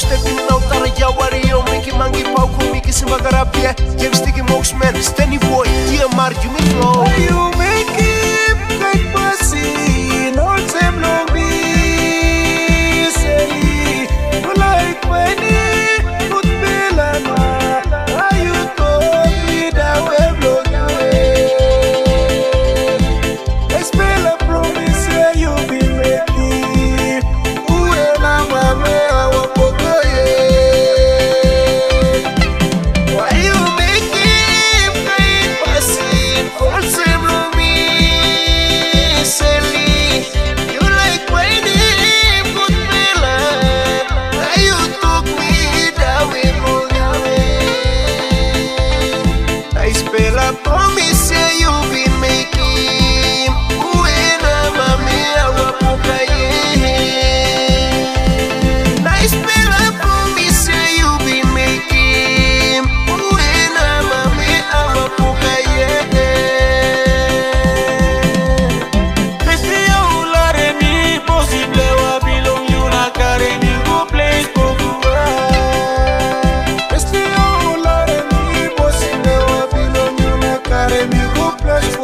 πιστεύει να ο ταραγιά ο αριό Μίκη μάγκη πάω κομίκη σε μαγαραπιέ Γεύστηκε μόξ μεν στένι βοή Τι αμάρκι complex